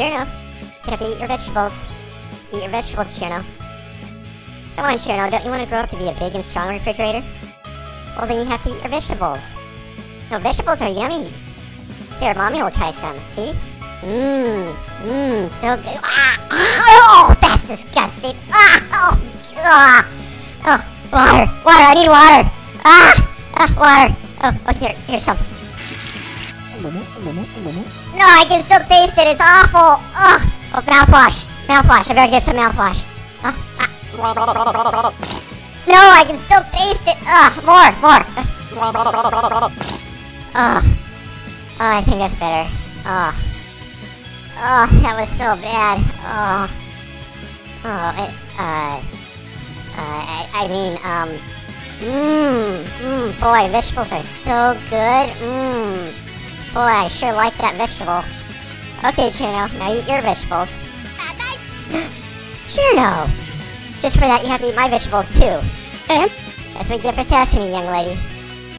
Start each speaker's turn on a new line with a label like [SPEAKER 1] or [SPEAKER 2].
[SPEAKER 1] Cirno, you have to eat your vegetables. Eat your vegetables, Cirno. Come on, Cirno, don't you want to grow up to be a big and strong refrigerator? Well, then you have to eat your vegetables. No, vegetables are yummy. Here, mommy will try some. See? Mmm, mmm, so good. Ah, oh, that's disgusting. Ah, oh, ah, oh, water, water, I need water. Ah, ah, water. Oh, oh, here, here's some. No, I can still taste it. It's awful. Oh, oh mouthwash, mouthwash. I better get some mouthwash. Oh, ah. No, I can still taste it. Ah, more, more. Oh, oh, I think that's better. Oh. Oh, that was so bad. Oh. Oh, it, uh, uh, I, I mean, um, mmm, mmm, boy, vegetables are so good. Mmm, boy, I sure like that vegetable. Okay, Cirno, now eat your vegetables. Cirno! Just for that, you have to eat my vegetables, too. That's what you get for sassing me, young lady.